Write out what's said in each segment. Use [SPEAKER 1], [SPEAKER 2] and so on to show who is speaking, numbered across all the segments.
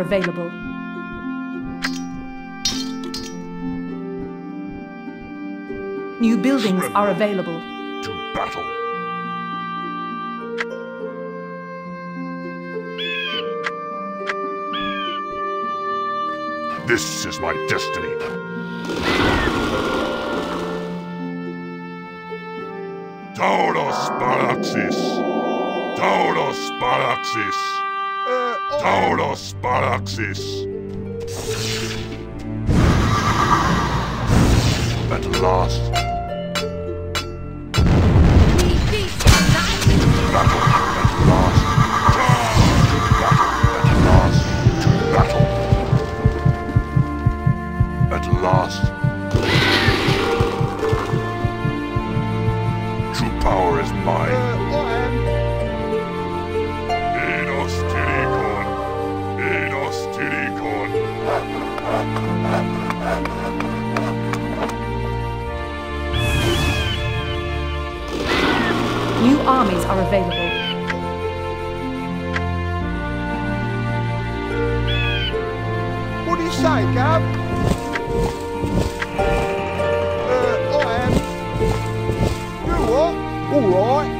[SPEAKER 1] are available.
[SPEAKER 2] Taurus Paraxis! At last. Battle at last. Battle at last. Battle. At last.
[SPEAKER 1] are available.
[SPEAKER 3] What do you say, Gav? Uh, I am. You what? All right.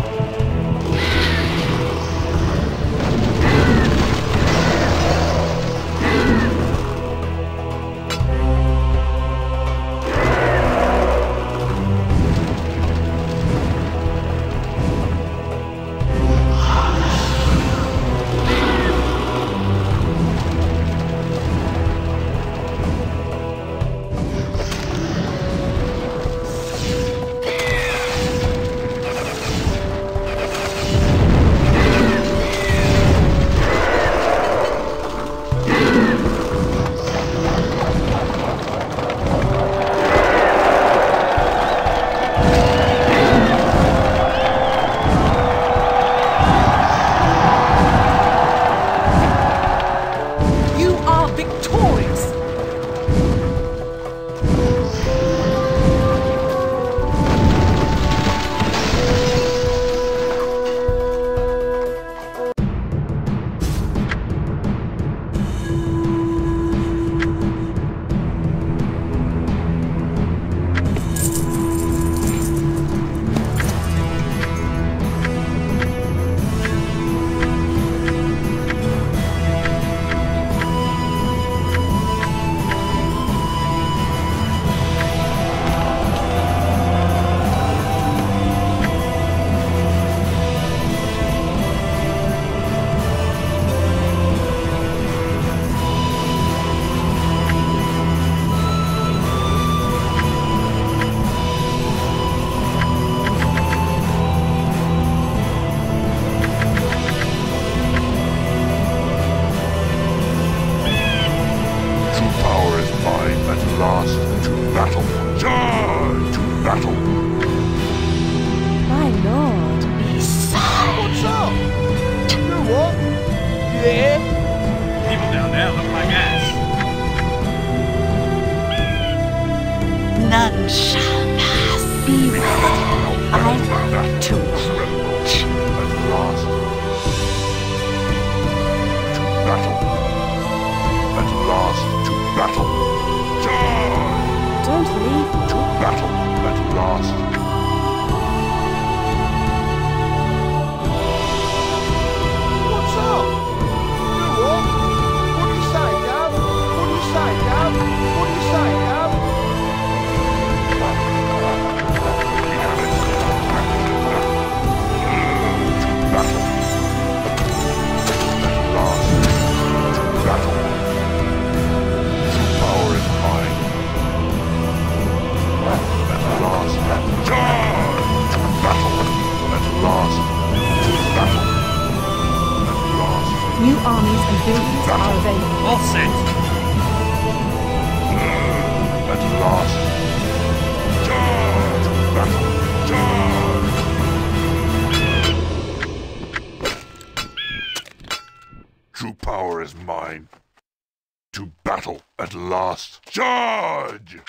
[SPEAKER 2] Charge!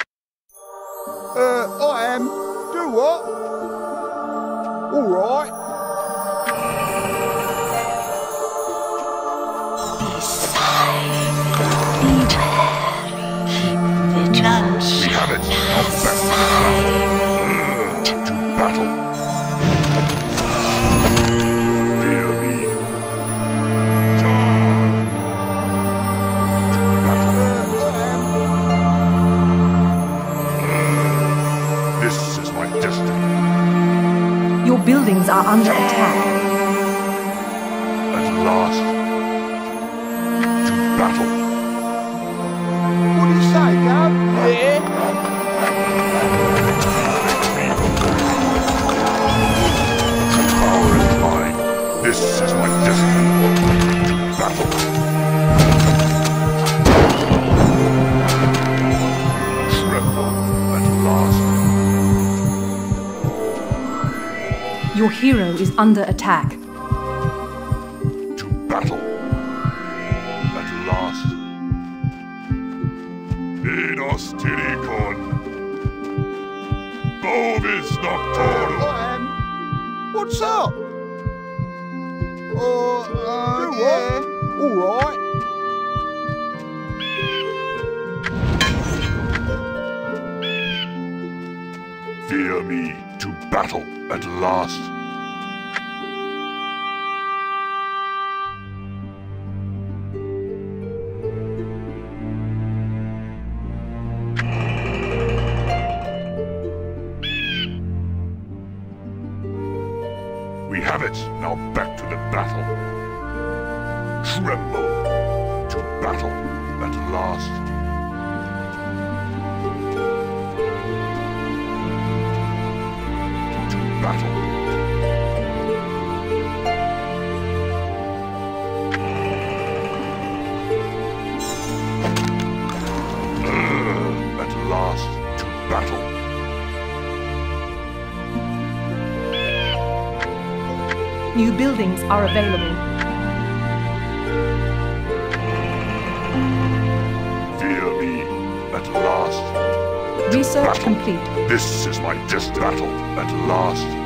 [SPEAKER 4] Uh, I am. Do what? All right.
[SPEAKER 1] buildings are under attack.
[SPEAKER 3] At last.
[SPEAKER 1] hero is under attack. are available.
[SPEAKER 3] Fear me, at last.
[SPEAKER 1] Research
[SPEAKER 3] battle.
[SPEAKER 1] complete.
[SPEAKER 3] This is my destined battle, at last.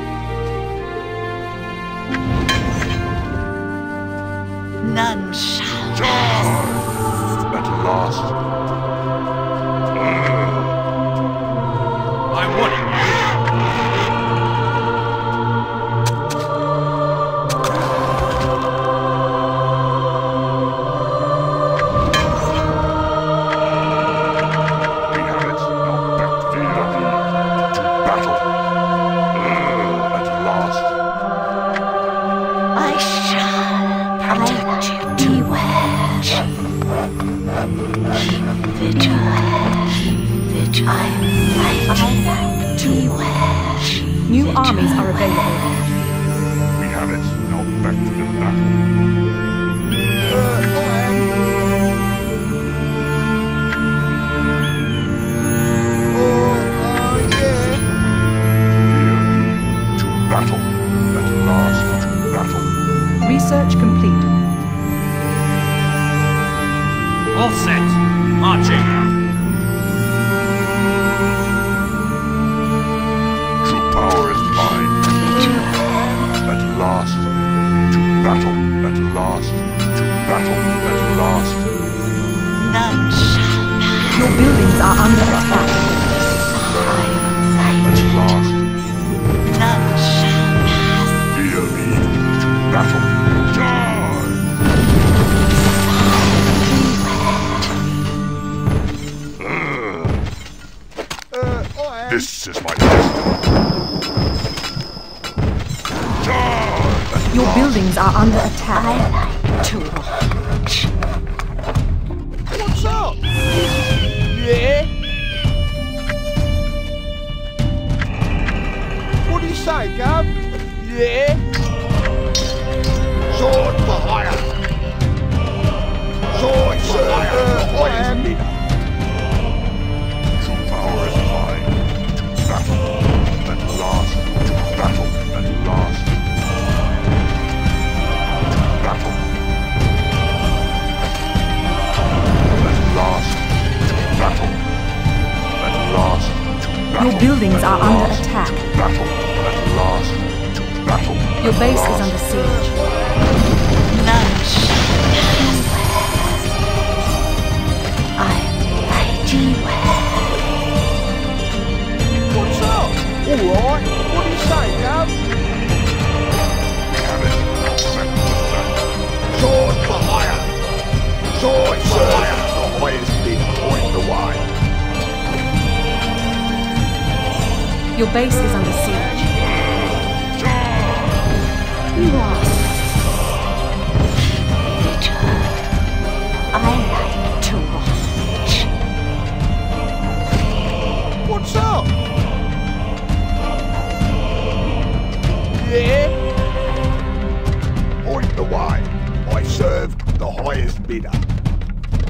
[SPEAKER 5] highest bidder.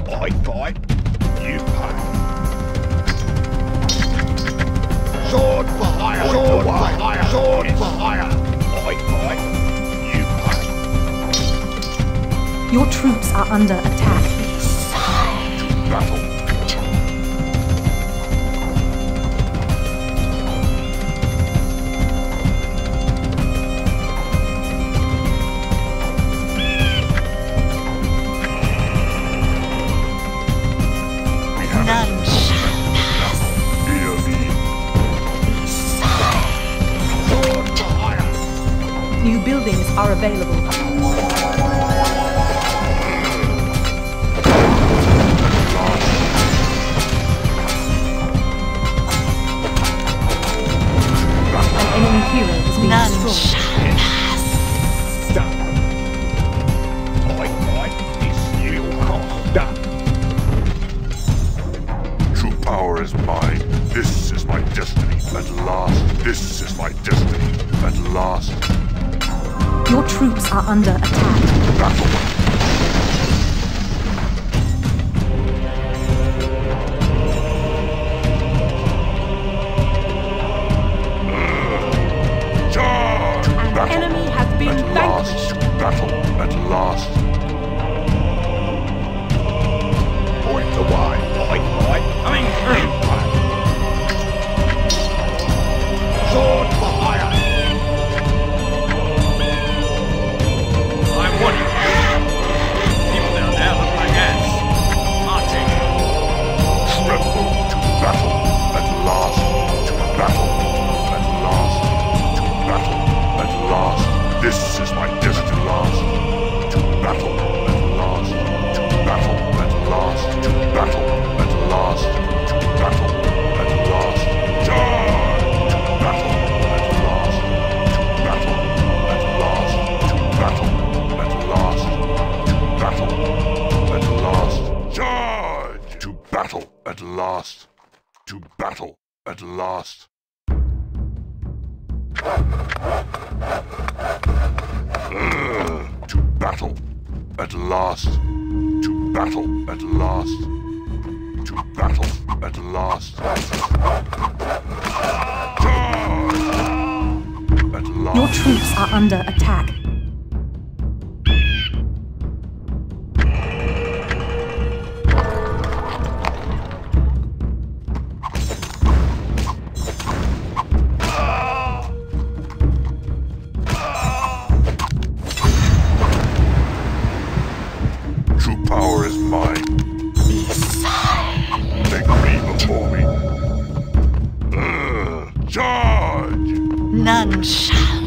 [SPEAKER 5] I fight, you pay. Sword for hire, sword, sword for hire, sword yes. for hire. I fight, you pay.
[SPEAKER 3] Your troops are under attack.
[SPEAKER 6] Battle.
[SPEAKER 3] are available.
[SPEAKER 7] None shall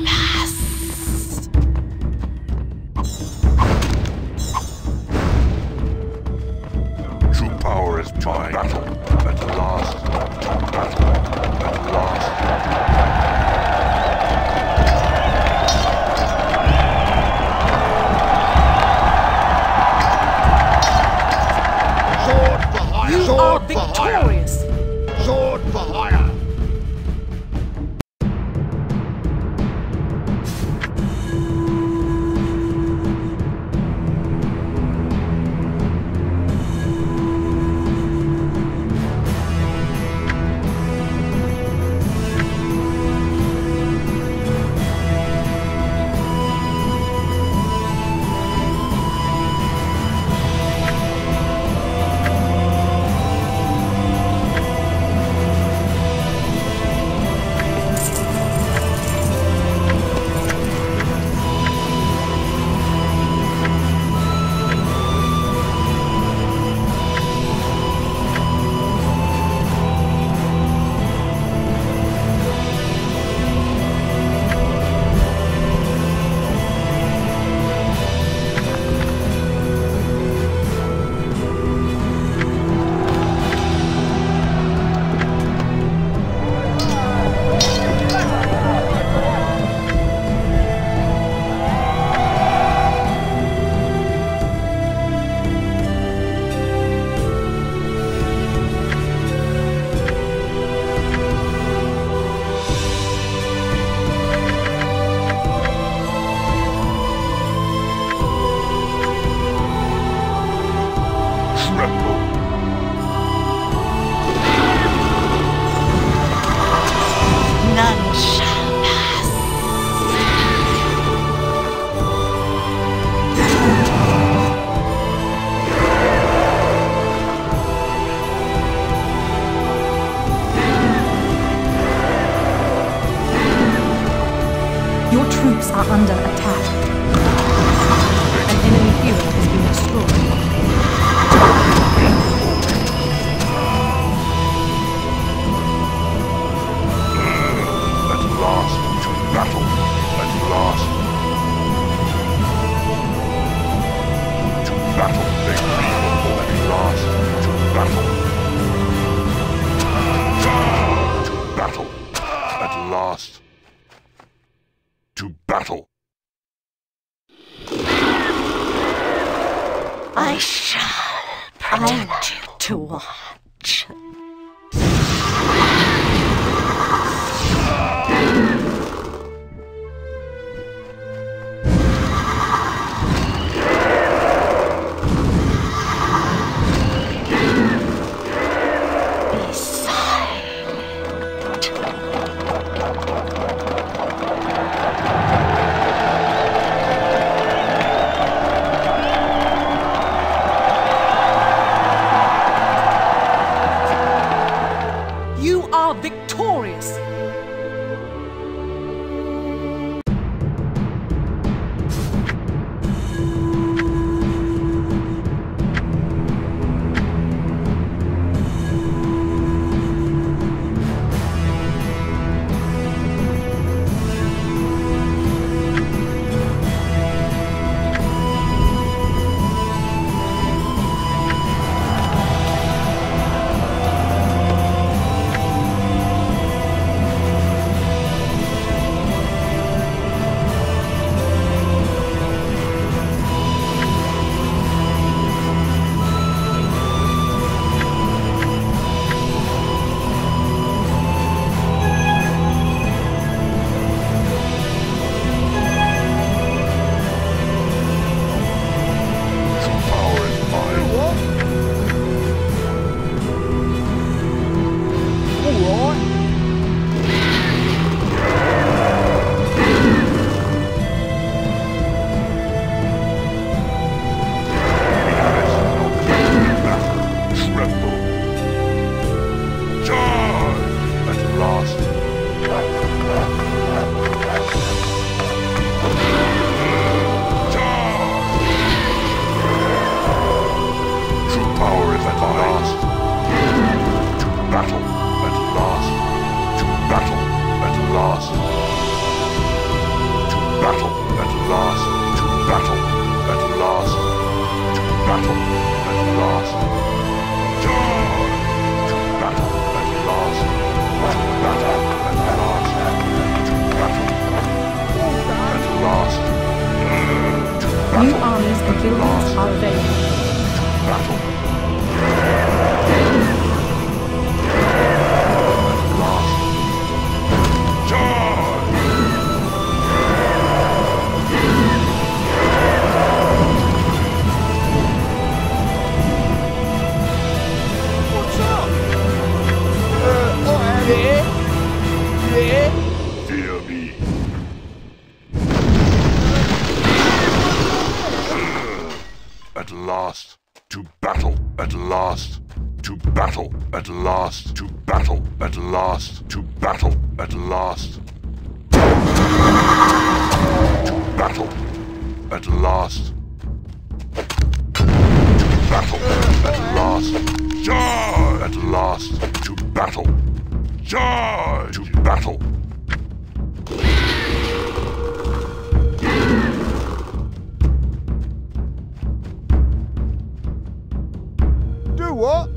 [SPEAKER 4] what?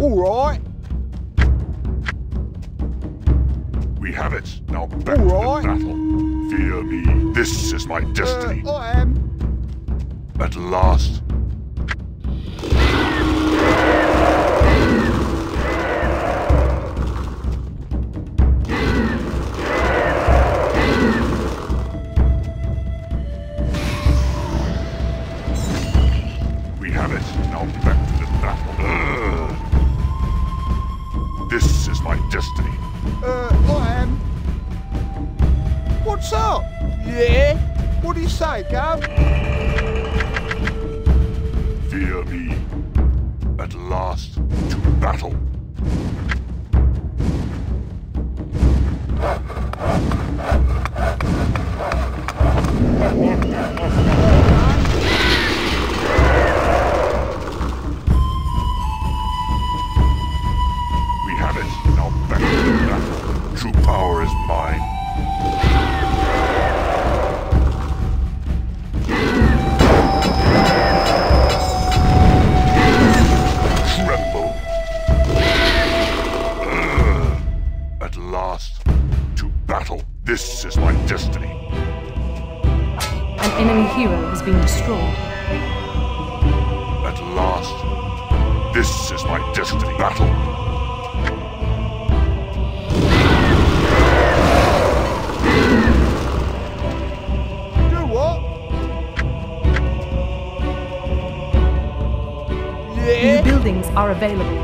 [SPEAKER 4] All right.
[SPEAKER 3] We have it. Now back right. to battle. Fear me. This is my destiny.
[SPEAKER 8] Uh,
[SPEAKER 4] I am.
[SPEAKER 3] At last,
[SPEAKER 1] are available.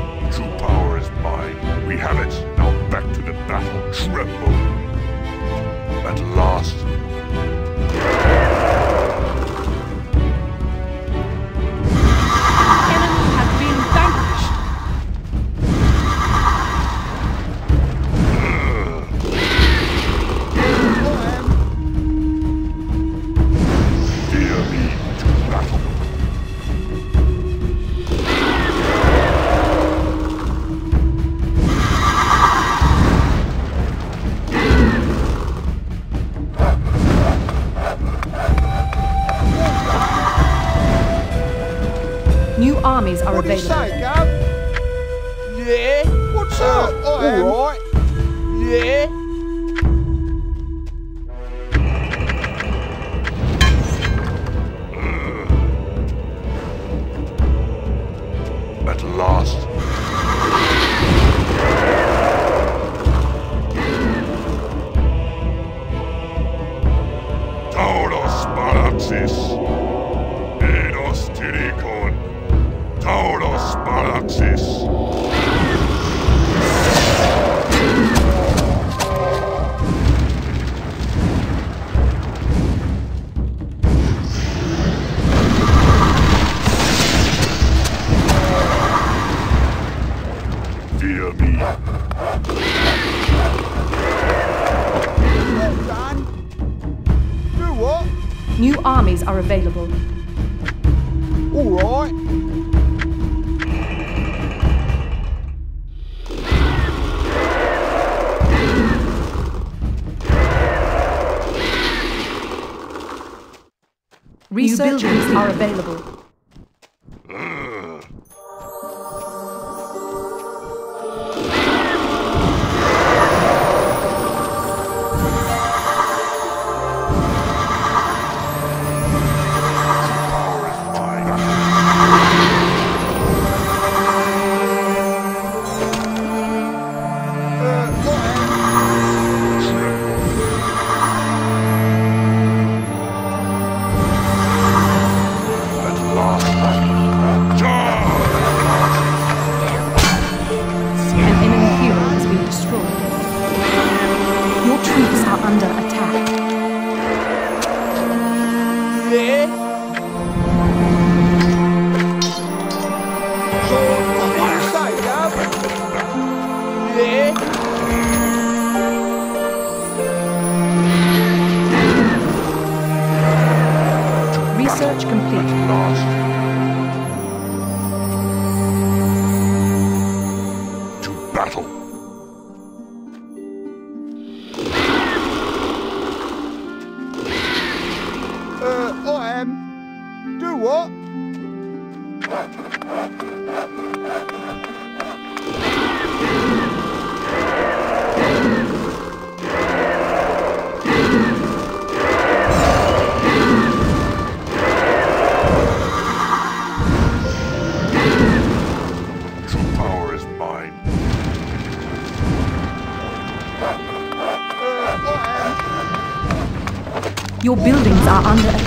[SPEAKER 1] Are under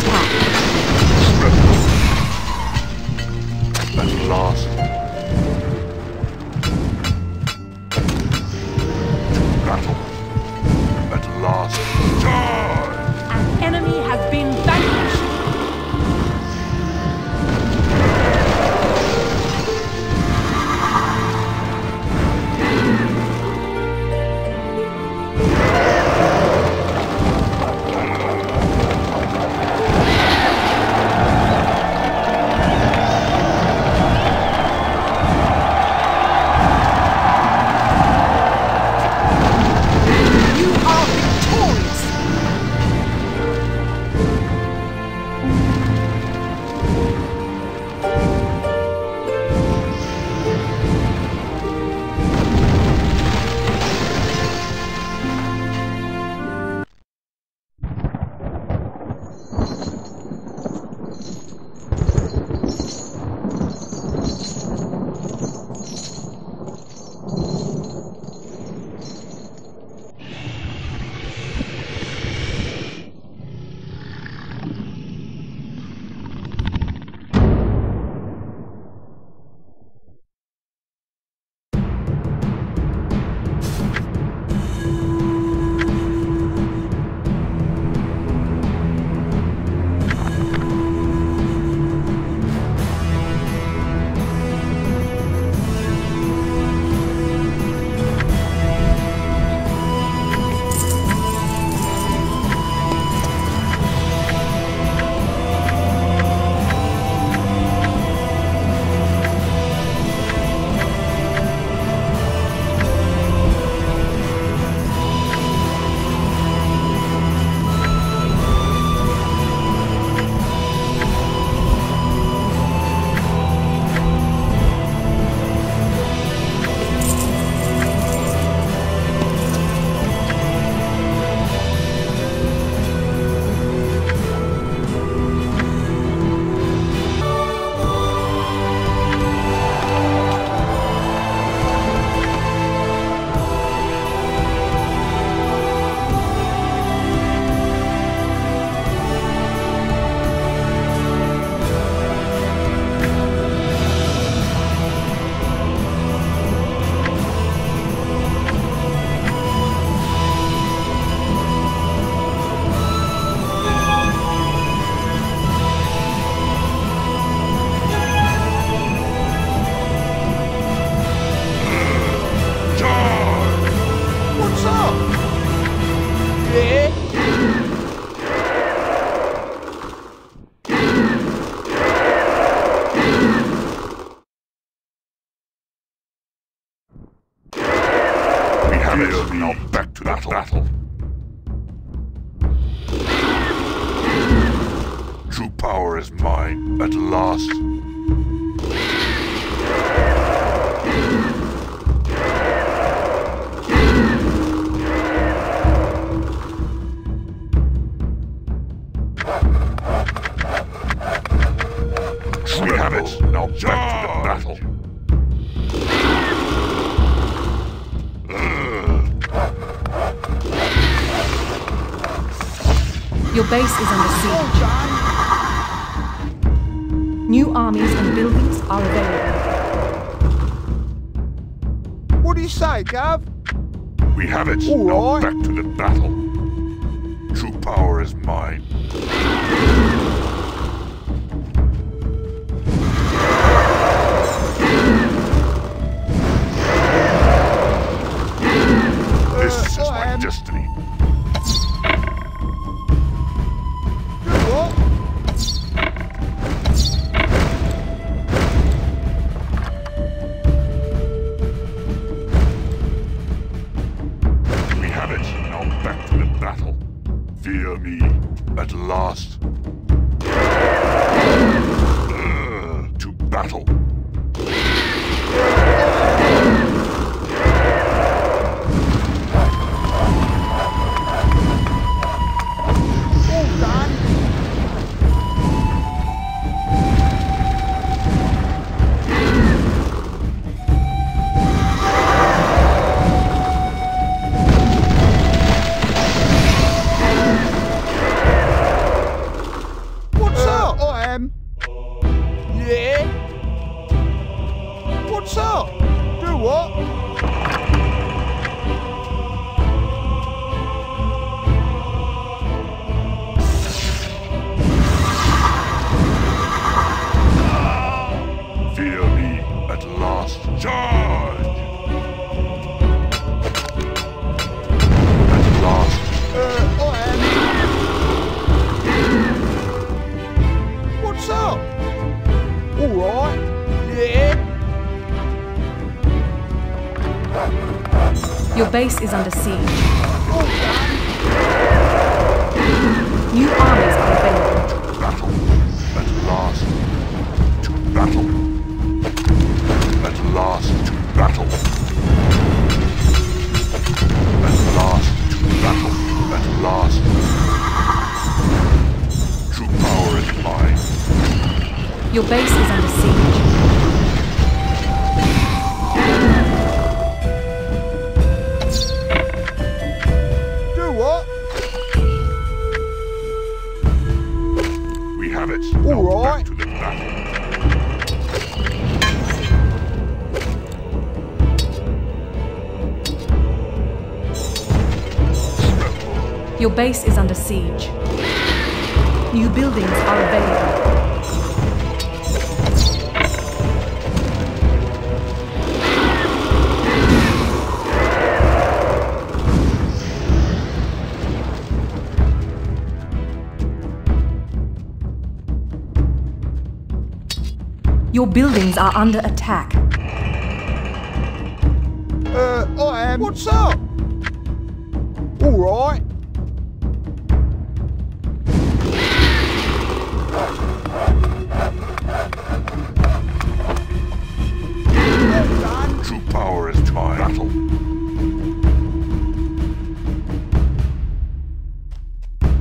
[SPEAKER 1] base is under siege. base is under siege. Your buildings are under attack.
[SPEAKER 4] Uh, I am. What's up? All right.
[SPEAKER 3] True power is time.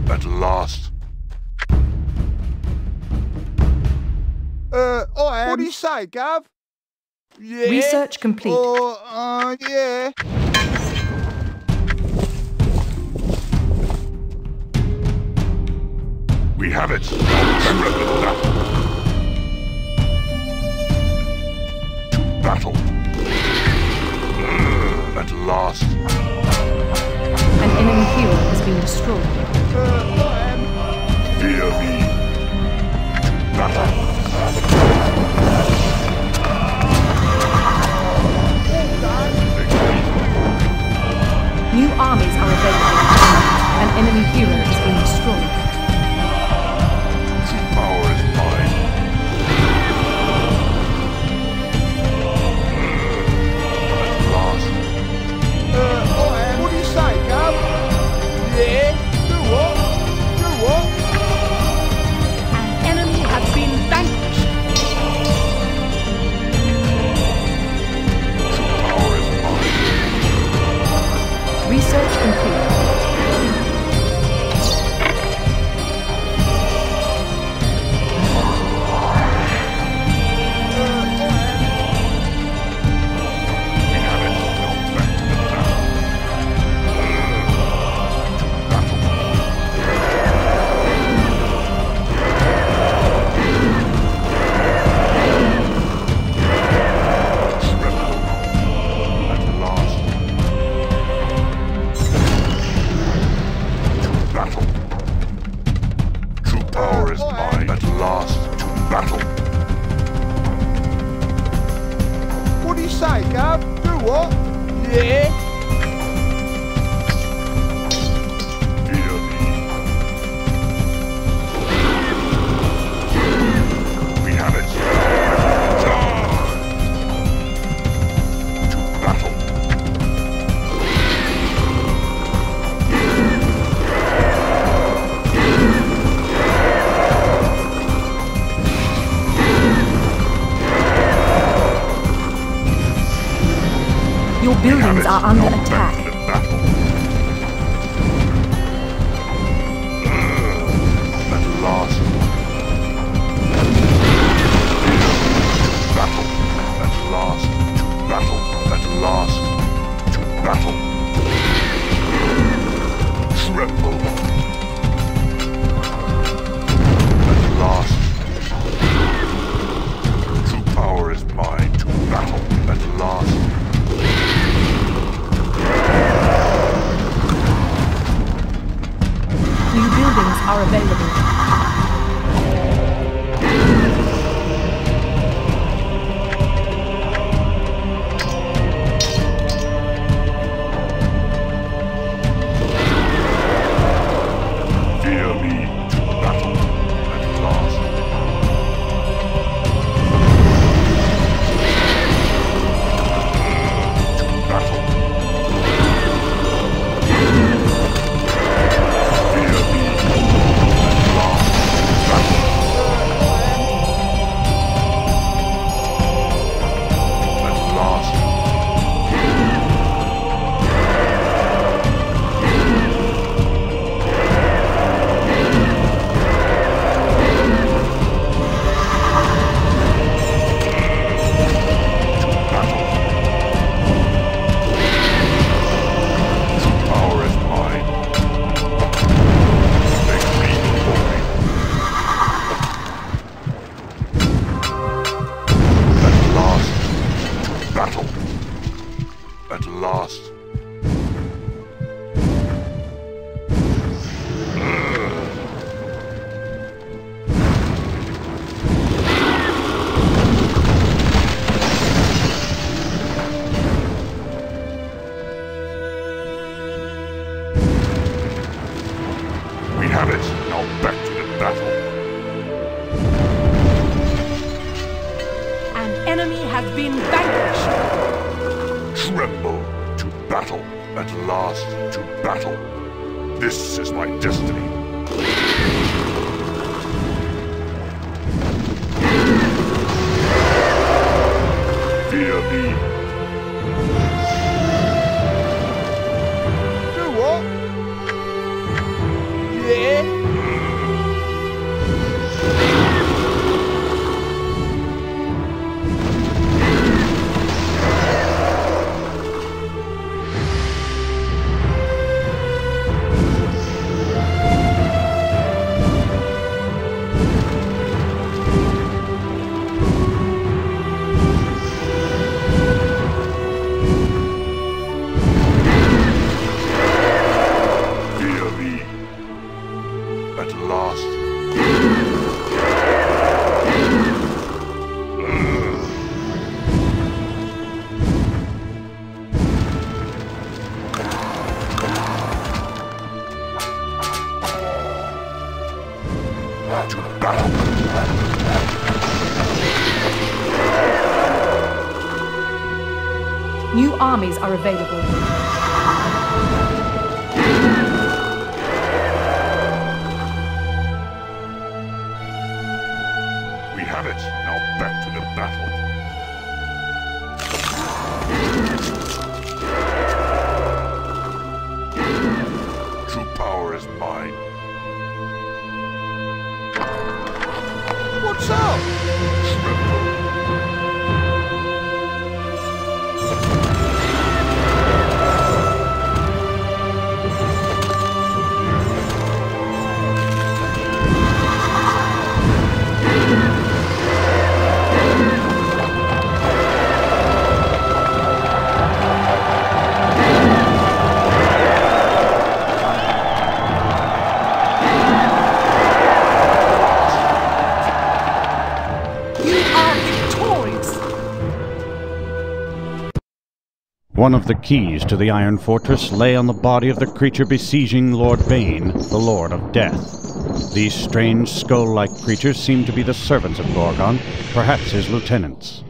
[SPEAKER 3] At last.
[SPEAKER 4] Uh, I am. What do you say, Gav? Yeah.
[SPEAKER 1] Research complete.
[SPEAKER 4] Oh, uh, yeah.
[SPEAKER 3] We have it. To battle. At last.
[SPEAKER 1] An enemy hero has been destroyed.
[SPEAKER 4] Uh,
[SPEAKER 3] Fear me. To battle.
[SPEAKER 1] New armies are available. An enemy hero
[SPEAKER 3] armies are available.
[SPEAKER 9] One of the keys to the Iron Fortress lay on the body of the creature besieging Lord Bane, the Lord of Death. These strange skull like creatures seemed to be the servants of Gorgon, perhaps his lieutenants.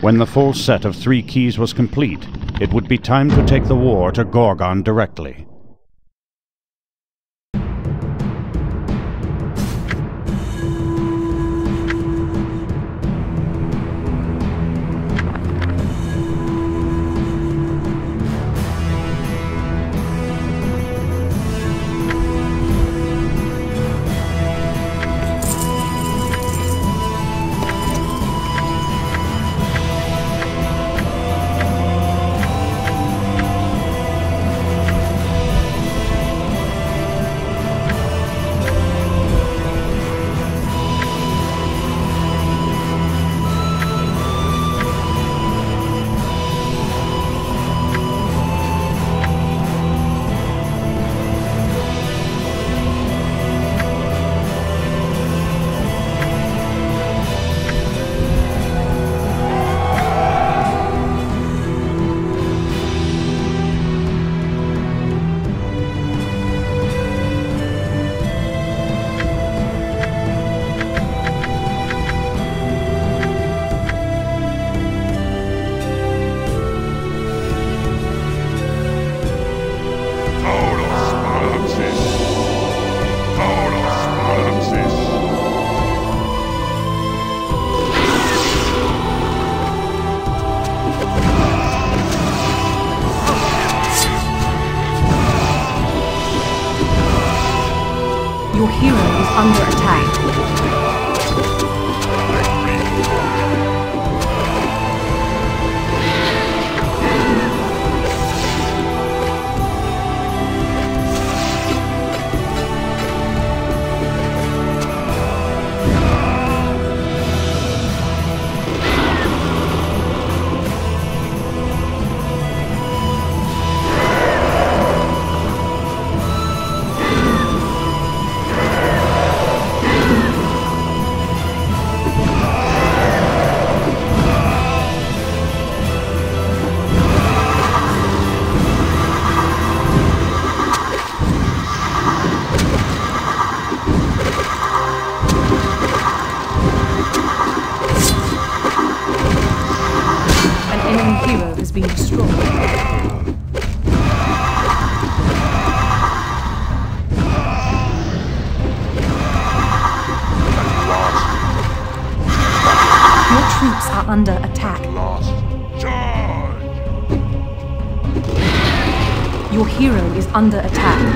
[SPEAKER 9] When the full set of three keys was complete, it would be time to take the war to Gorgon directly.
[SPEAKER 1] Under attack.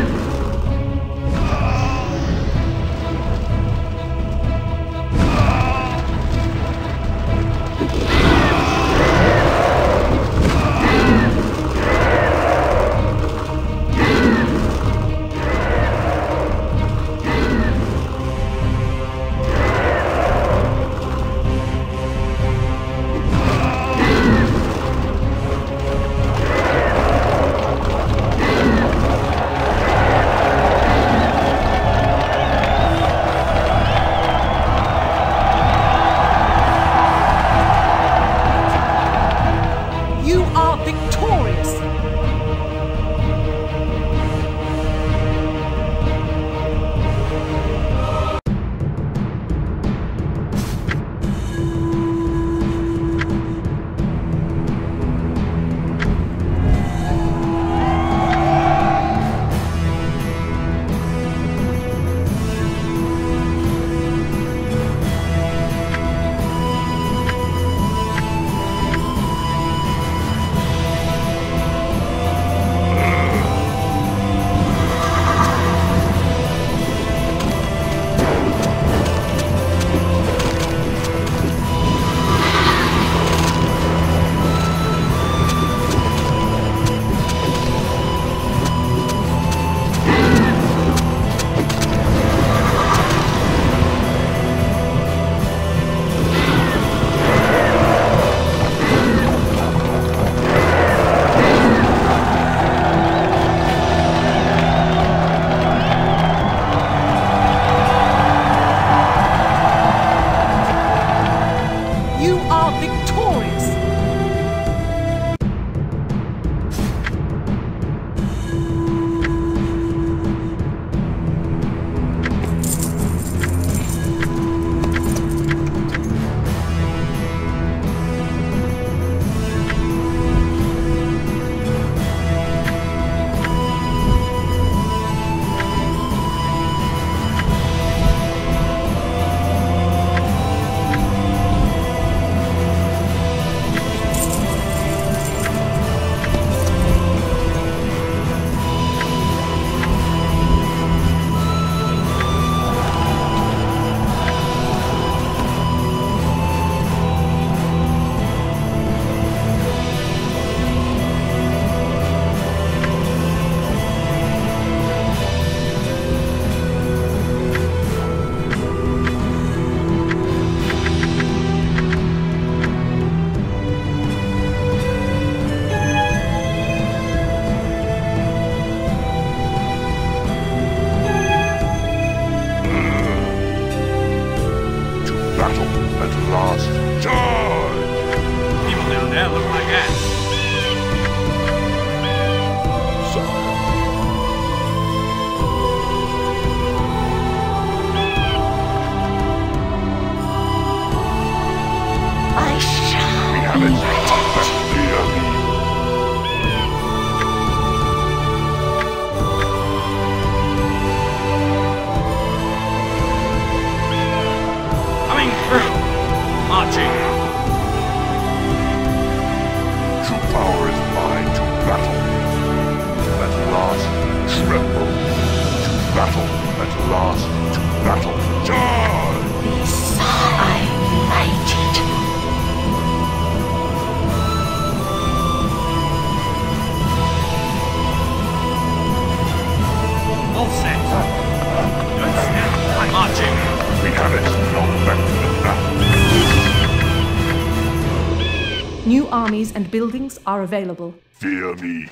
[SPEAKER 1] things are available.
[SPEAKER 3] Fear me,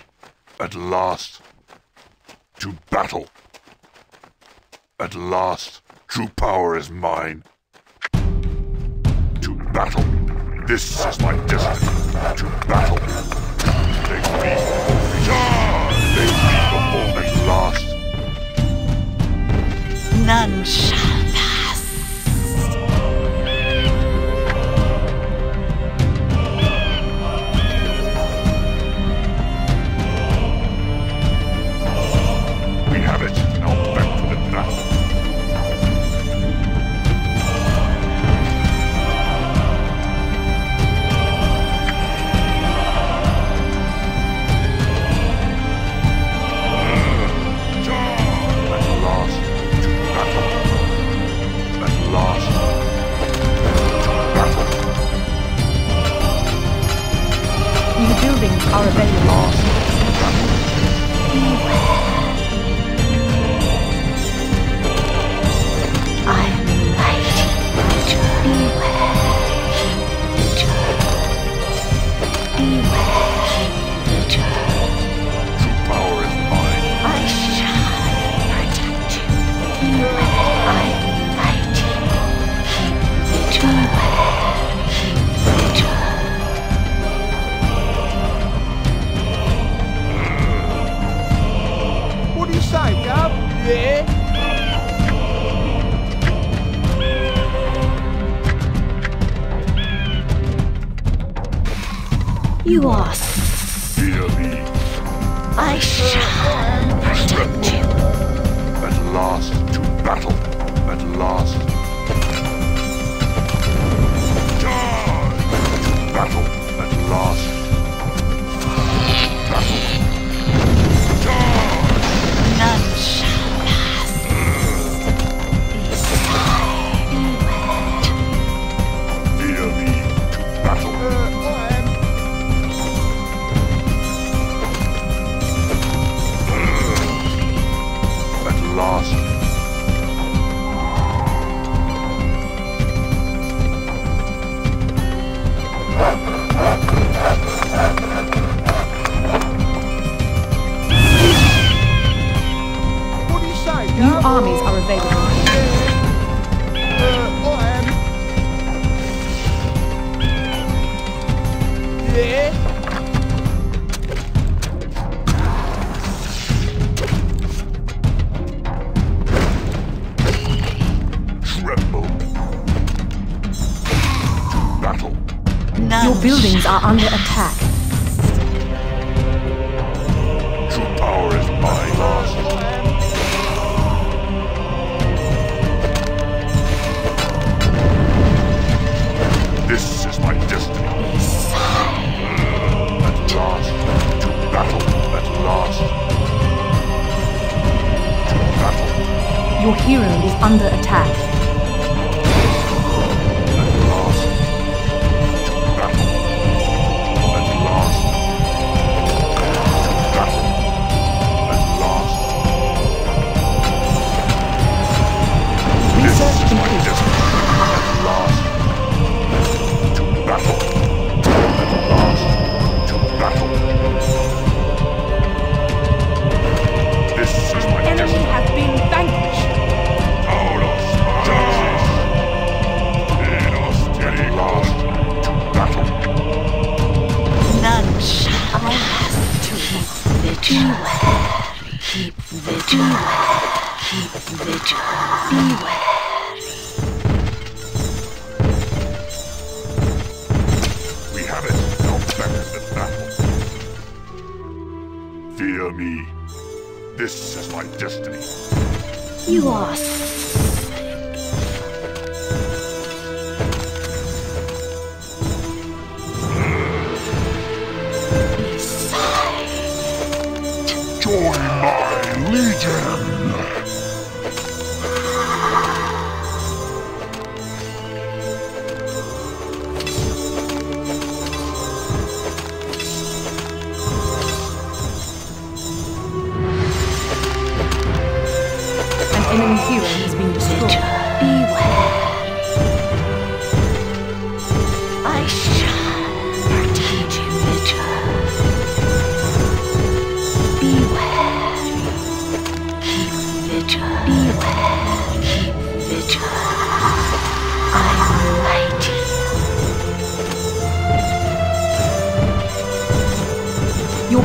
[SPEAKER 3] at last. To battle. At last, true power is mine. To battle. This is my destiny. To battle. Take me. Charge! Take me before they last.
[SPEAKER 8] None shall. You are.
[SPEAKER 3] Fear me.
[SPEAKER 8] I shall protect you.
[SPEAKER 3] At last to battle. At last. Charge! To battle. At last.
[SPEAKER 1] under attack.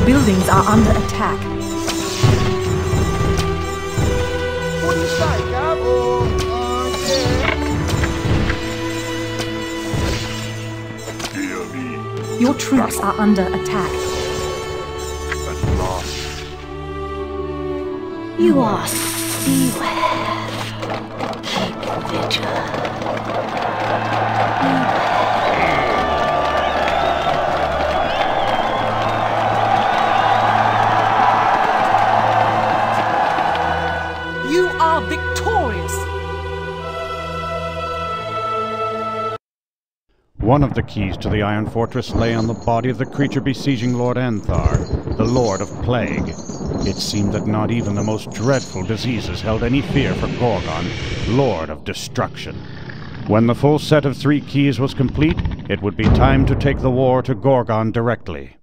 [SPEAKER 1] Buildings are under attack. Your troops are under attack.
[SPEAKER 8] You are beware. Keep vigil.
[SPEAKER 9] One of the keys to the Iron Fortress lay on the body of the creature besieging Lord Anthar, the Lord of Plague. It seemed that not even the most dreadful diseases held any fear for Gorgon, Lord of Destruction. When the full set of three keys was complete, it would be time to take the war to Gorgon directly.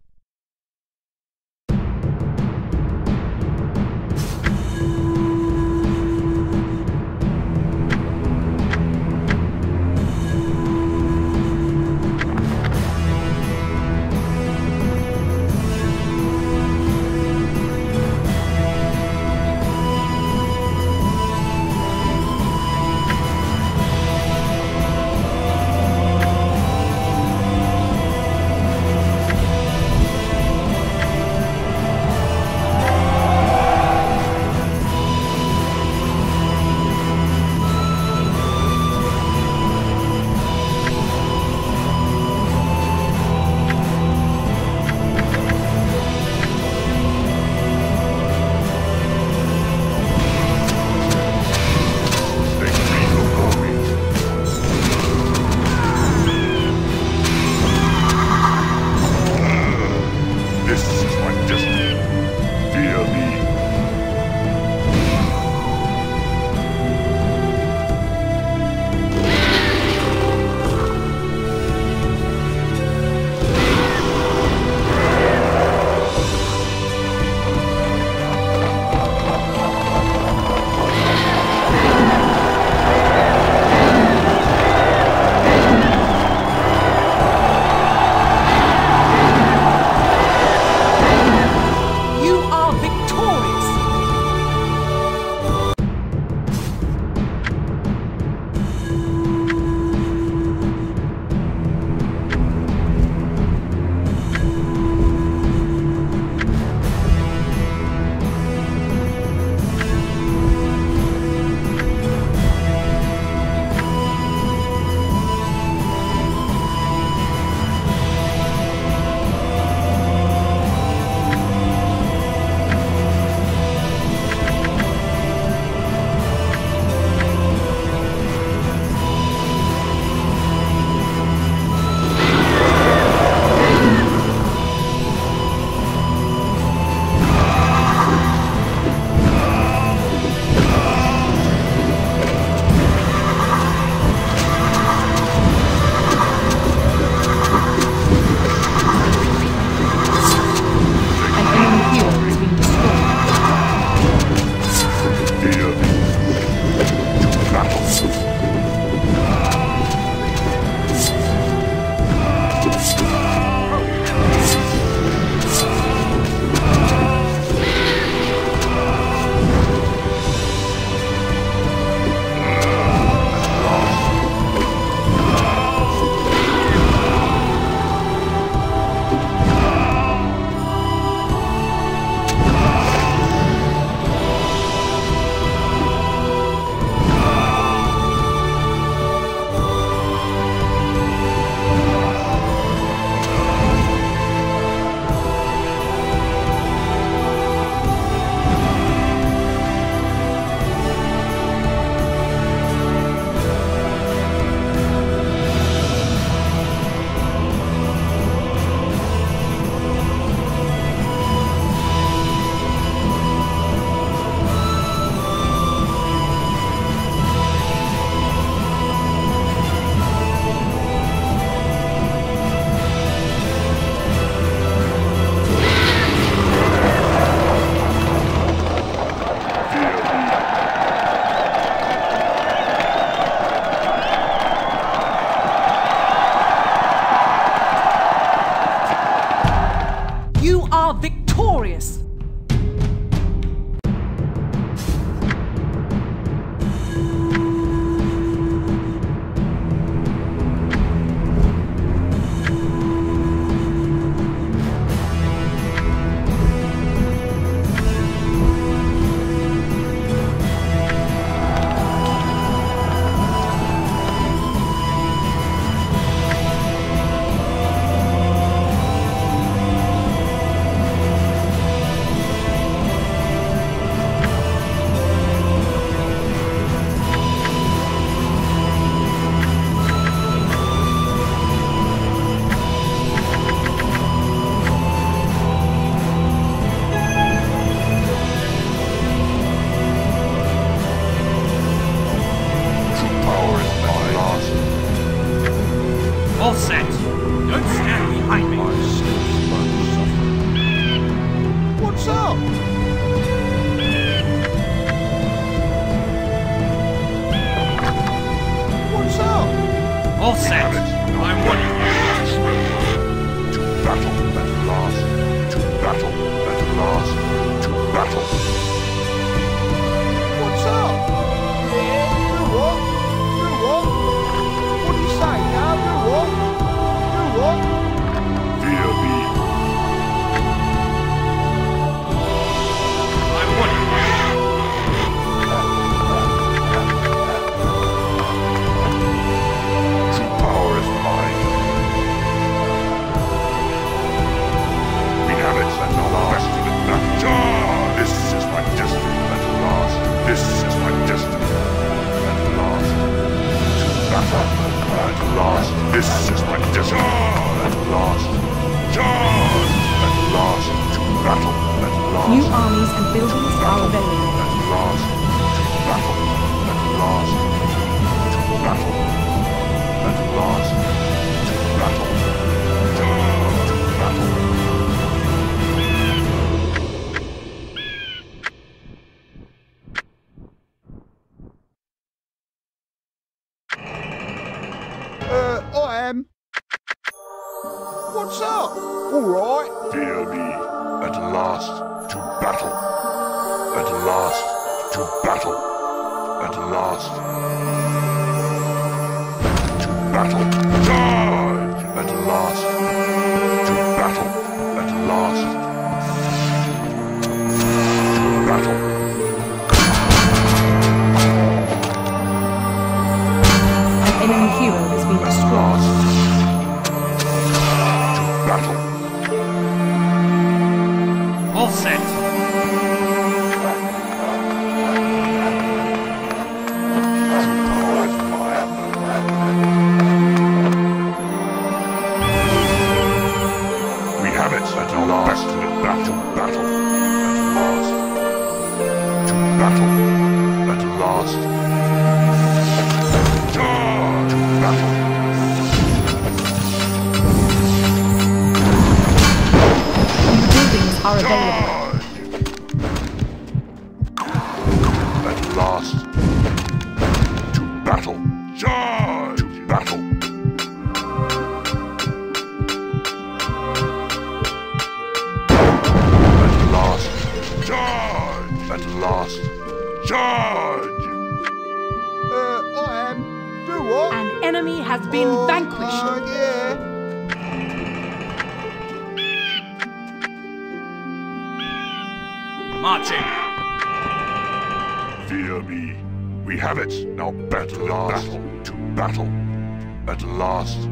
[SPEAKER 3] At last,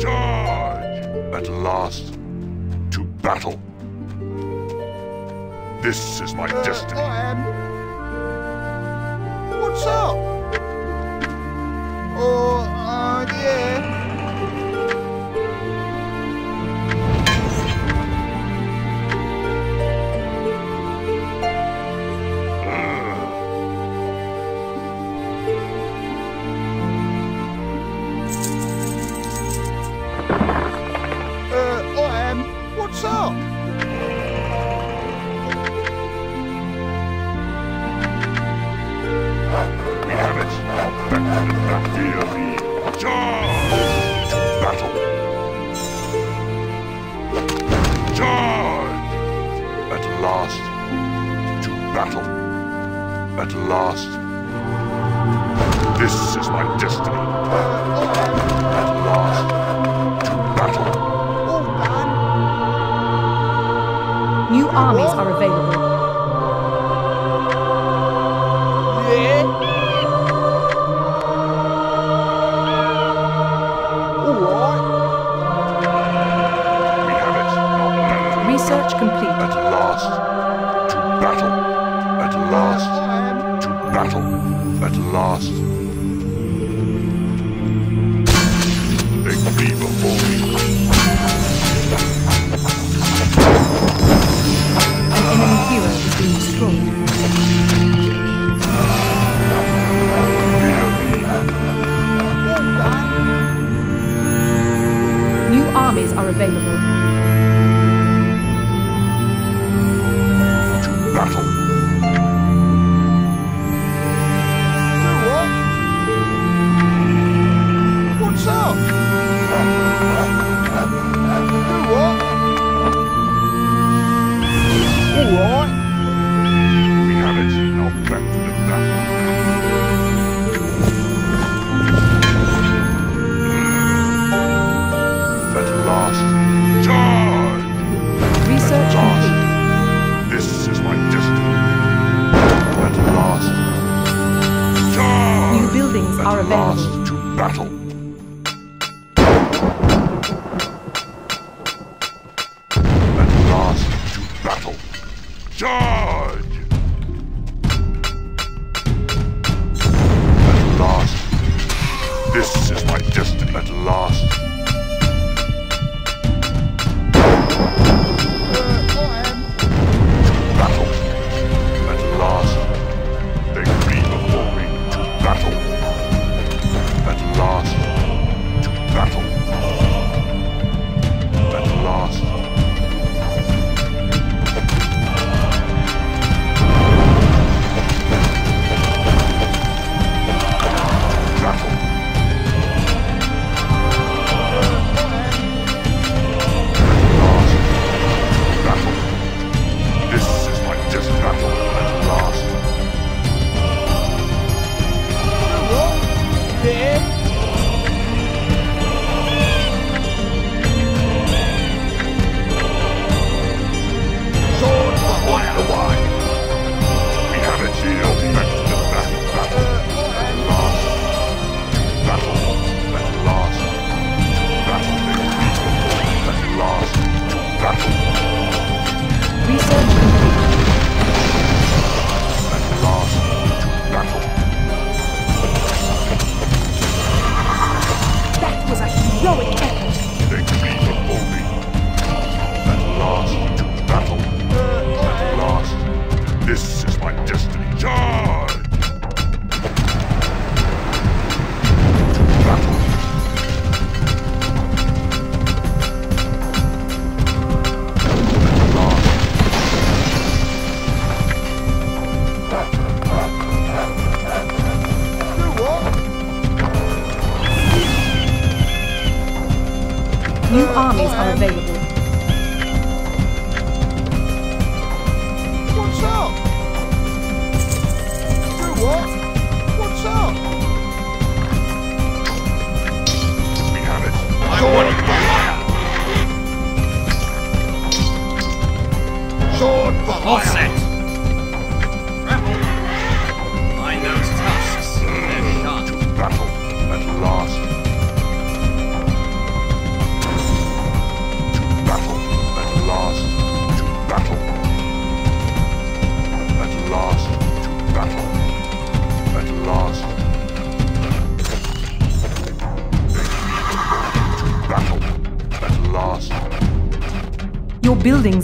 [SPEAKER 3] charge! At last, to battle! This is my
[SPEAKER 4] uh,
[SPEAKER 3] destiny.
[SPEAKER 4] What's up? Oh, uh, yeah.
[SPEAKER 3] At
[SPEAKER 2] last. This is my destiny. At last. To battle.
[SPEAKER 4] All done.
[SPEAKER 3] New armies are available. lost.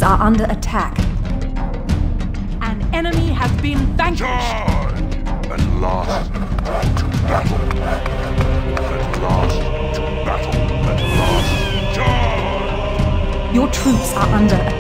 [SPEAKER 3] positions are under attack.
[SPEAKER 1] An enemy has been vanquished.
[SPEAKER 2] Charge! And last to battle. And last to battle. And last charge!
[SPEAKER 3] Your troops are under attack.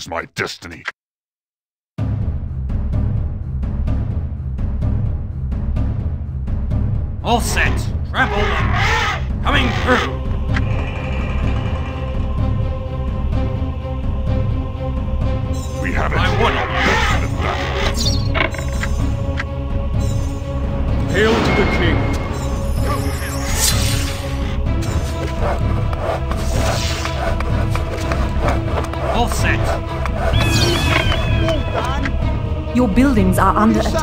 [SPEAKER 2] Is my
[SPEAKER 10] destiny.
[SPEAKER 3] Are under attack.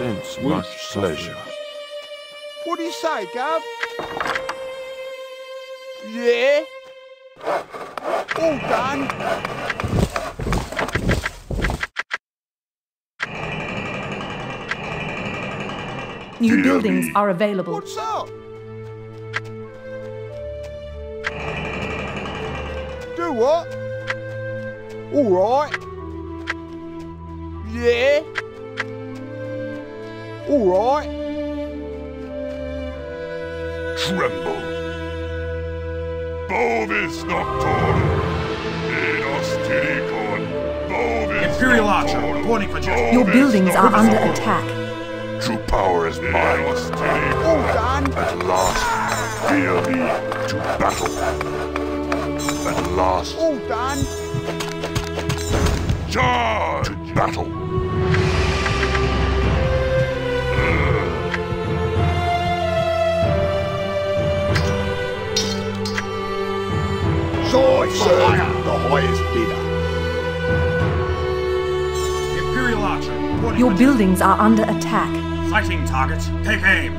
[SPEAKER 11] since much pleasure.
[SPEAKER 4] What do you say, Gav? Yeah? All done.
[SPEAKER 1] New buildings are available.
[SPEAKER 4] What's up? Do what? All right. Yeah. All right.
[SPEAKER 3] Tremble. Bovis Nocturnal.
[SPEAKER 10] Imperial Archer, reporting for Jess.
[SPEAKER 1] Your buildings are under attack.
[SPEAKER 3] True power is mine.
[SPEAKER 4] All done.
[SPEAKER 3] At last, fear me to battle. At last.
[SPEAKER 4] All done.
[SPEAKER 3] Charge! To battle.
[SPEAKER 4] The highest bidder.
[SPEAKER 10] Imperial Archer,
[SPEAKER 1] Your buildings are under attack.
[SPEAKER 10] Fighting target, take aim.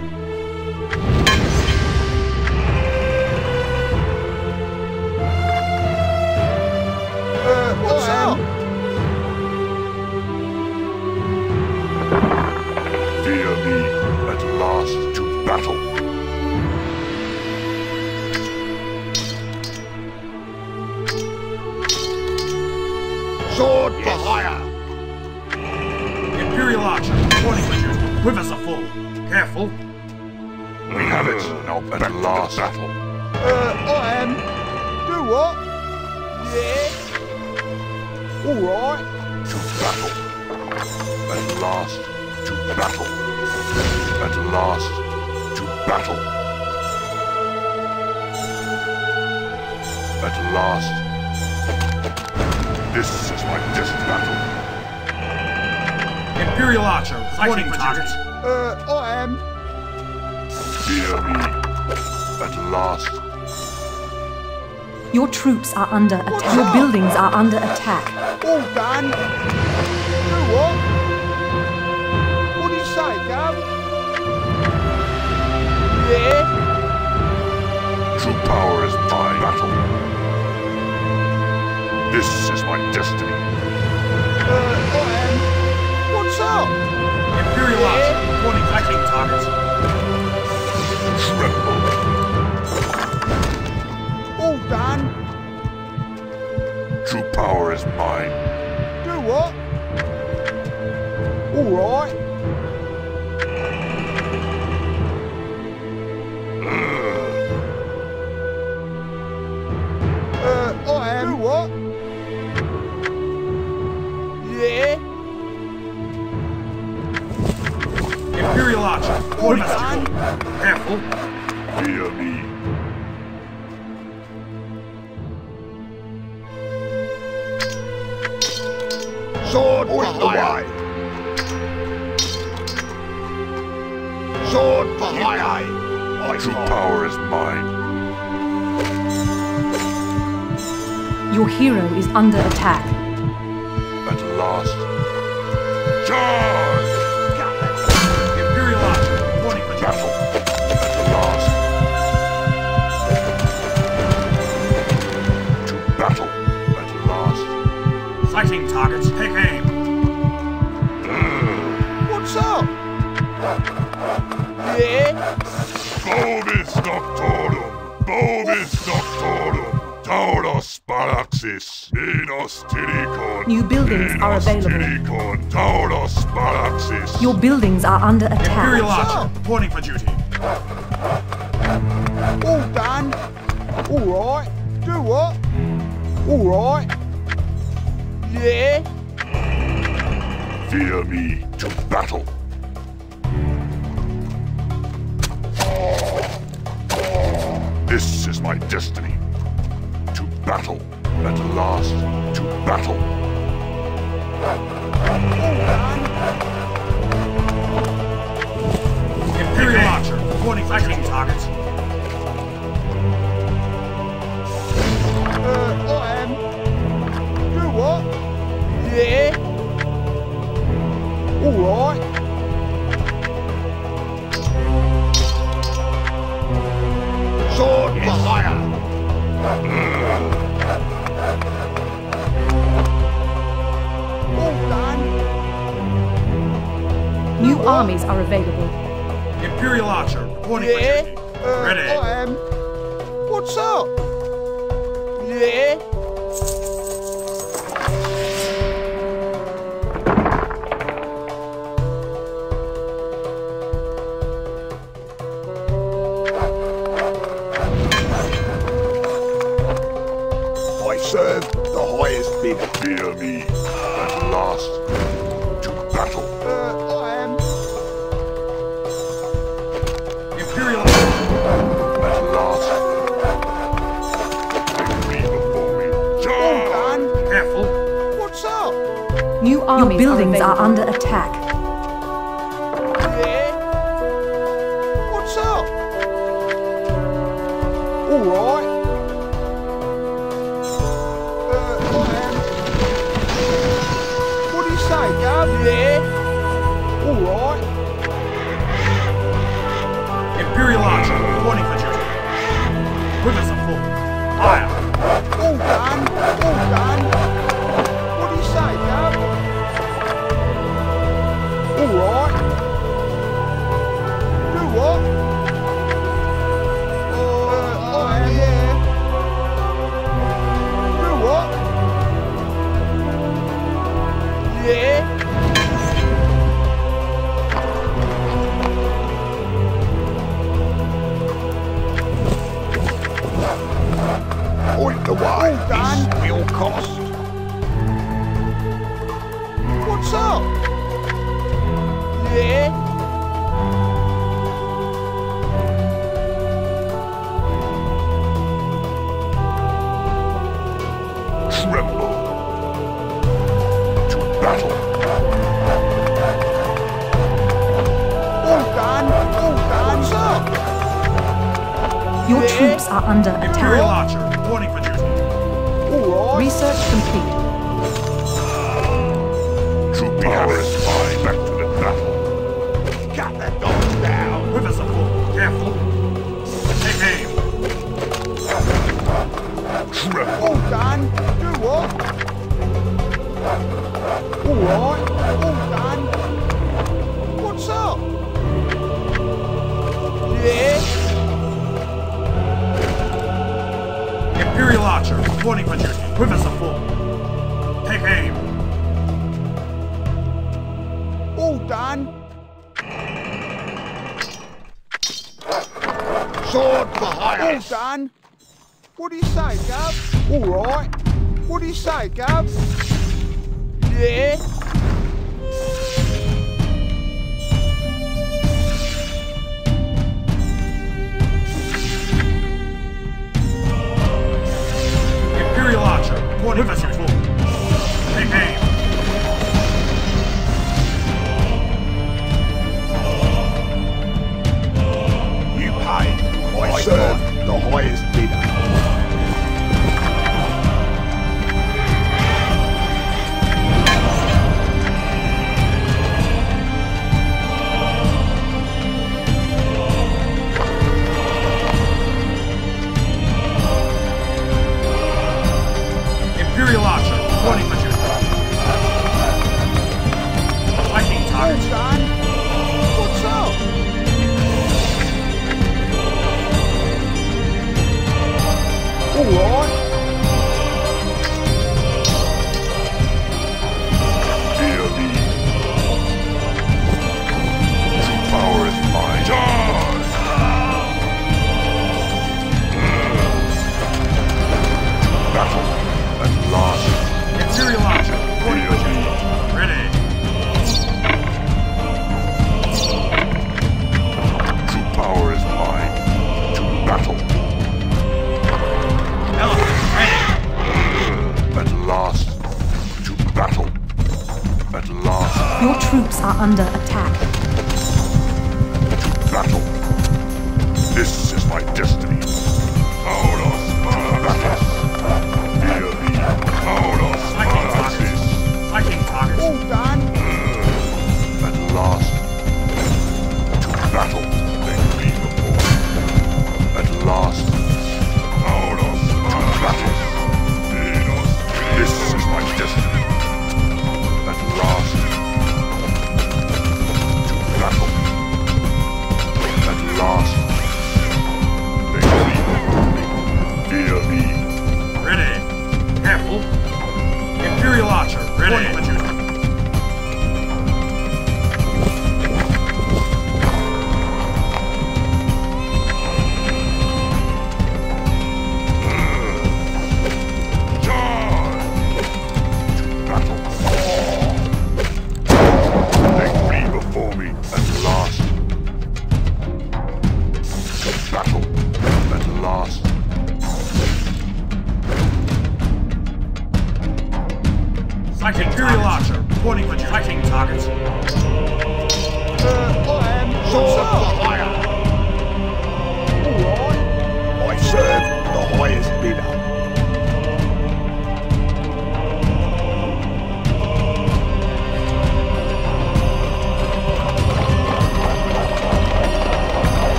[SPEAKER 4] Uh, oh, what's up?
[SPEAKER 3] Fear me at last to battle.
[SPEAKER 4] Sword for hire.
[SPEAKER 10] Imperial Archer. Reporting for. Quivers are full. Careful.
[SPEAKER 3] We have it. Now at last battle.
[SPEAKER 4] Uh, I am. Do what? Yeah. All right.
[SPEAKER 3] To battle. At last to battle. At last to battle. At last. This is my death battle.
[SPEAKER 10] Imperial Archer. Reporting target.
[SPEAKER 4] Uh. I am.
[SPEAKER 3] Fear me. At last.
[SPEAKER 1] Your troops are under attack. Your buildings are under attack.
[SPEAKER 4] All done. Do what? What do you say, Gav? Yeah.
[SPEAKER 3] True power is my battle. This is my destiny.
[SPEAKER 4] Uh. What's up?
[SPEAKER 10] Imperial Archer. Reporting sighting target.
[SPEAKER 3] Tremble.
[SPEAKER 4] All done.
[SPEAKER 3] True power is mine.
[SPEAKER 4] Do what? All right.
[SPEAKER 10] Archer. Reporting for
[SPEAKER 4] done.
[SPEAKER 10] duty. Careful.
[SPEAKER 3] Fear me.
[SPEAKER 4] Sword for hire. Sword for hire.
[SPEAKER 3] True power is mine.
[SPEAKER 1] Your hero is under attack.
[SPEAKER 3] At last. Charge!
[SPEAKER 10] Sighting targets. Take aim.
[SPEAKER 4] What's up? Yeah.
[SPEAKER 3] Bovis Noctorum! Bovis Noctorum! Tauros Sparaxis! Minos Tiricon!
[SPEAKER 1] New buildings are available.
[SPEAKER 3] Tiricon! Tauros Sparaxis!
[SPEAKER 1] Your buildings are under
[SPEAKER 10] Imperial
[SPEAKER 1] attack.
[SPEAKER 10] Archer. Reporting for duty.
[SPEAKER 4] All done. All right. Do what? All right. Yeah.
[SPEAKER 3] Fear me to battle! This is my destiny. To battle. At last. To battle.
[SPEAKER 10] Imperial Archer. Reporting sighting targets.
[SPEAKER 4] Yeah. All right. Sword for hire. All done.
[SPEAKER 1] New armies are available.
[SPEAKER 10] Imperial Archer. Reporting
[SPEAKER 4] Yeah.
[SPEAKER 10] for duty.
[SPEAKER 4] Uh,
[SPEAKER 10] Ready.
[SPEAKER 1] Your buildings are, under attack.
[SPEAKER 4] Yeah. What's up? All right. Uh, What do you say, Gav? Yeah. All right.
[SPEAKER 10] Imperial Archer, reporting for duty. Rivers are full. Fire.
[SPEAKER 4] All done. All done. Done.
[SPEAKER 3] This will cost.